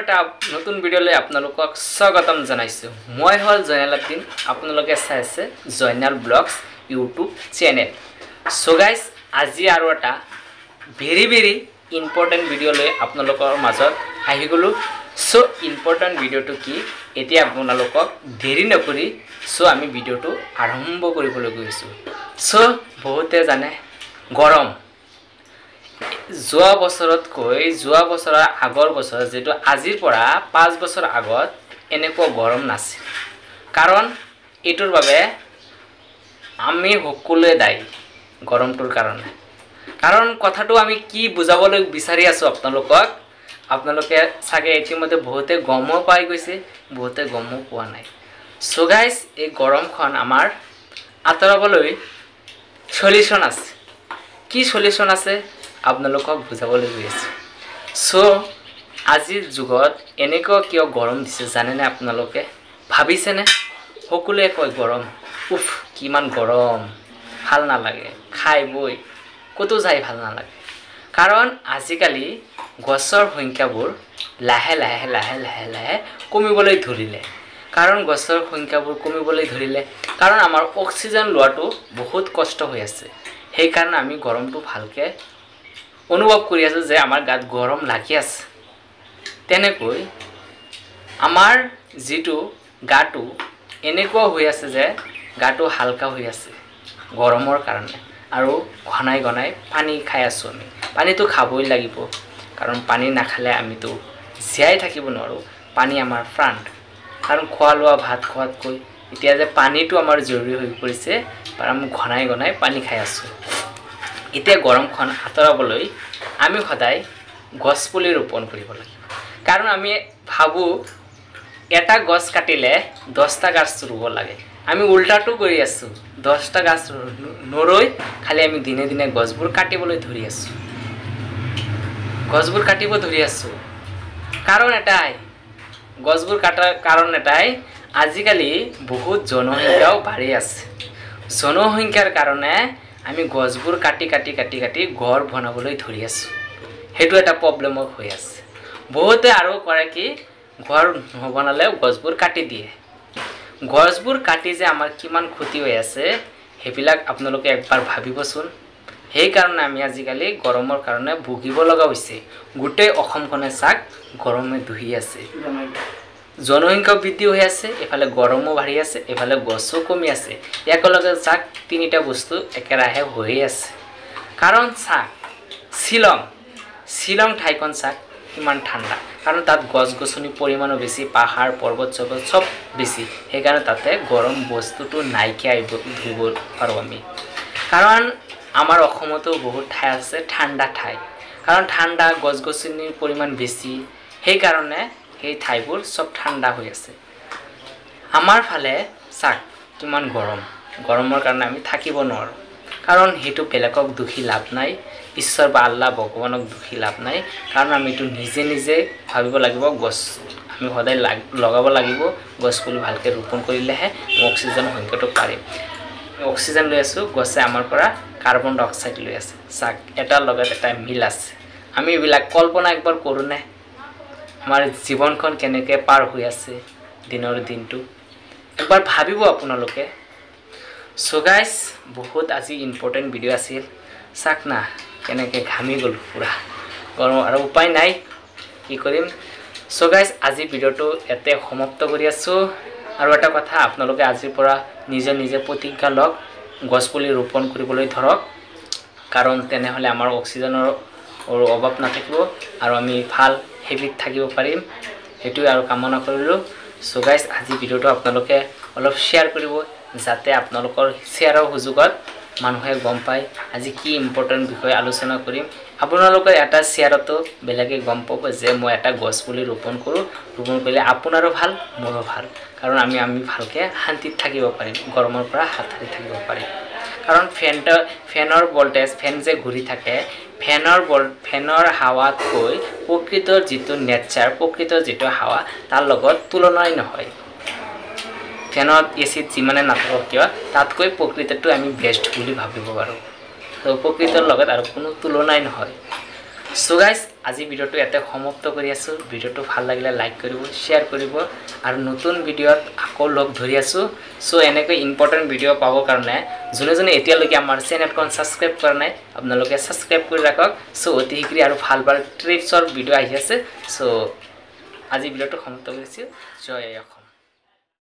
এটা নতুন ভিডিঅ'লৈ আপোনালোকক স্বাগতম জনাইছোঁ। মই হ'ল জয়নাল আব্দিন আপোনালোকে চাই আছে Joynal blogs YouTube channel. So' guys আজি আৰু এটা ভেৰি ভেৰি ইম্পৰ্টেণ্ট ভিডিঅ' লৈ আপোনালোকৰ মাজত আহি গ'লোঁ। চ' ইম্পৰ্টেণ্ট ভিডিঅ'টো কি এতিয়া আপোনালোকক দেৰি নকৰি চ' আমি ভিডিঅ'টো আৰম্ভ কৰিবলৈ গৈছোঁ। চ' বহুতে জানে গৰম। যোৱা বছৰতকৈ যোৱা বছৰৰ আগৰ বছৰ যিটো আজিৰ পৰা পাঁচ বছৰ আগত এনেকুৱা গৰম নাছিল। কাৰণ এইটোৰ বাবে আমি সকলোৱে দায়ী গৰমটোৰ কাৰণে। কাৰণ কথাটো আমি কি বুজাবলৈ বিচাৰি আছোঁ আপোনালোকক আপোনালোকে চাগে ইতিমধ্যে বহুতে গমো পাই গৈছে বহুতে গমো পোৱা নাই। চ' গাইজ এই গৰমখন আমাৰ আঁতৰাবলৈ চলিউশ্যন আছে। কি চলিউশ্যন আছে? আপোনালোকক বুজাবলৈ গৈ আছোঁ। চ' আজিৰ যুগত এনেকুৱা কিয় গৰম দিছে জানেনে আপোনালোকে? ভাবিছেনে? সকলোৱে কয় গৰম। উফ কিমান গৰম। ভাল নালাগে। খাই বৈ ক'তো যাই ভাল নালাগে। কাৰণ আজিকালি গছৰ সংখ্যাবোৰ লাহে লাহে লাহে লাহে লাহে কমিবলৈ ধৰিলে। কাৰণ গছৰ সংখ্যাবোৰ কমিবলৈ ধৰিলে। কাৰণ আমাৰ অক্সিজেন লোৱাটো বহুত কষ্ট হৈ আছে। সেইকাৰণে আমি গৰমটো ভালকৈ অনুভৱ কৰি আছোঁ যে আমাৰ গাত গৰম লাগি আছে। তেনেকৈ আমাৰ যিটো গাটো এনেকুৱা হৈ আছে যে গাটো হালকা হৈ আছে গৰমৰ কাৰণে। আৰু ঘনাই ঘনাই পানী খাই আছোঁ আমি। পানীটো খাবই লাগিব। কাৰণ পানী নাখালে আমিতো জীয়াই থাকিব নোৱাৰোঁ। পানী আমাৰ প্ৰাণ। কাৰণ খোৱা লোৱা ভাত খোৱাতকৈ এতিয়া যে পানীটো আমাৰ জৰুৰী হৈ পৰিছে আমি ঘনাই ঘনাই পানী খাই আছোঁ। এতিয়া গৰমখন আঁতৰাবলৈ আমি সদায় গছপুলি ৰোপণ কৰিব লাগিব। কাৰণ আমি ভাবোঁ এটা গছ কাটিলে দহটা গছ ৰুব লাগে। আমি উল্টাটো কৰি আছোঁ দহটা গছ নৰৈ খালি আমি দিনে দিনে গছবোৰ কাটিবলৈ ধৰি আছোঁ। গছবোৰ কাটিব ধৰি আছোঁ। কাৰণ এটাই গছবোৰ কটাৰ কাৰণ এটাই আজিকালি বহুত জনসংখ্যাও বাঢ়ি আছে। জনসংখ্যাৰ কাৰণে আমি গছবোৰ কাটি কাটি কাটি কাটি ঘৰ বনাবলৈ ধৰি আছোঁ। সেইটো এটা প্ৰব্লেমত হৈ আছে। বহুতে আৰু কৰে কি ঘৰ নবনালেও গছবোৰ কাটি দিয়ে। গছবোৰ কাটি যে আমাৰ কিমান ক্ষতি হৈ আছে সেইবিলাক আপোনালোকে একবাৰ ভাবিবচোন। সেইকাৰণে আমি আজিকালি গৰমৰ কাৰণে ভুগিব লগা হৈছে। গোটেই অসমখনে চাক গৰমে ধুই আছে। জনসংখ্যাও বৃদ্ধি হৈ আছে এফালে গৰমো বাঢ়ি আছে এফালে গছো কমি আছে। একেলগে চাক তিনিটা বস্তু একেৰাহে হৈয়ে আছে। কাৰণ চাক শ্বিলং শ্বিলং ঠাইখন চাক কিমান ঠাণ্ডা। কাৰণ তাত গছ গছনিৰ পৰিমাণো বেছি পাহাৰ পৰ্বত চৰ্বত চব বেছি। সেইকাৰণে তাতে গৰম বস্তুটো নাইকিয়া ধৰিব পাৰোঁ আমি। কাৰণ আমাৰ অসমতো বহুত ঠাই আছে ঠাণ্ডা ঠাই। কাৰণ ঠাণ্ডা গছ গছনিৰ পৰিমাণ বেছি। সেইকাৰণে সেই ঠাইবোৰ চব ঠাণ্ডা হৈ আছে। আমাৰ ফালে চাক কিমান গৰম। গৰমৰ কাৰণে আমি থাকিব নোৱাৰোঁ। কাৰণ সেইটো বেলেগক দুখী লাভ নাই ঈশ্বৰ বা আল্লাহ ভগৱানক দুখী লাভ নাই। কাৰণ আমি এইটো নিজে নিজে ভাবিব লাগিব গছ আমি সদায় লাগ লগাব লাগিব। গছপুলি ভালকৈ ৰোপণ কৰিলেহে অক্সিজেন সংখ্যাটো পাৰিম। অক্সিজেন লৈ আছোঁ গছে আমাৰ পৰা কাৰ্বন ডাই অক্সাইড লৈ আছে। চাক এটাৰ লগত এটা মিল আছে। আমি এইবিলাক কল্পনা একবাৰ কৰোঁনে আমাৰ জীৱনখন কেনেকৈ পাৰ হৈ আছে দিনৰ দিনটো। একবাৰ ভাবিব আপোনালোকে। চ' গাইজ বহুত আজি ইম্পৰ্টেণ্ট ভিডিঅ' আছিল। চাক না কেনেকৈ ঘামি গ'লোঁ পূৰা। গৰম আৰু উপায় নাই কি কৰিম? চ' গাইজ আজি ভিডিঅ'টো ইয়াতে সমাপ্ত কৰি আছোঁ। আৰু এটা কথা আপোনালোকে আজিৰ পৰা নিজে নিজে প্ৰতিজ্ঞা লওক গছপুলি ৰোপণ কৰিবলৈ ধৰক। কাৰণ তেনেহ'লে আমাৰ অক্সিজেনৰ অভাৱ নাথাকিব আৰু আমি ভাল হেবিট থাকিব পাৰিম। সেইটোৱে আৰু কামনা কৰিলোঁ। চ' গাইজ আজি ভিডিঅ'টো আপোনালোকে অলপ শ্বেয়াৰ কৰিব যাতে আপোনালোকৰ শ্বেয়াৰৰ সুযোগত মানুহে গম পায় আজি কি ইম্পৰ্টেণ্ট বিষয়ে আলোচনা কৰিম। আপোনালোকৰ এটা শ্বেয়াৰতো বেলেগে গম পাব যে মই এটা গছ পুলি ৰোপণ কৰোঁ। ৰোপণ কৰিলে আপোনাৰো ভাল মোৰো ভাল। কাৰণ আমি আমি ভালকৈ শান্তিত থাকিব পাৰিম গৰমৰ পৰা হাত সাৰি থাকিব পাৰিম। কাৰণ ফেনটো ফেনৰ ভল্টেজ ফেন যে ঘূৰি থাকে ফেনৰ বল ফেনৰ হাৱাতকৈ প্ৰকৃতৰ যিটো নেচাৰ প্ৰকৃতৰ যিটো হাৱা তাৰ লগত তুলনাই নহয়। ফেনত এ চিত যিমানে নাথাকক কিয় তাতকৈ প্ৰকৃতটো আমি বেষ্ট বুলি ভাবিব পাৰোঁ। ত' প্ৰকৃতৰ লগত আৰু কোনো তুলনাই নহয়। চ' আজি ভিডিঅ'টো ইয়াতে সমাপ্ত কৰি আছোঁ। ভিডিঅ'টো ভাল লাগিলে লাইক কৰিব শ্বেয়াৰ কৰিব আৰু নতুন ভিডিঅ'ত আকৌ লগ ধৰি আছোঁ। চ' এনেকৈ ইম্পৰ্টেণ্ট ভিডিঅ' পাবৰ কাৰণে যোনে যোনে এতিয়ালৈকে আমাৰ চেনেলখন ছাবস্ক্ৰাইব কৰা নাই আপোনালোকে ছাবস্ক্ৰাইব কৰি ৰাখক। চ' অতি শীঘ্ৰে আৰু ভাল ভাল ট্ৰিপছৰ ভিডিঅ' আহি আছে। চ' আজি ভিডিঅ'টো সমাপ্ত কৰিছোঁ। জয় অসম।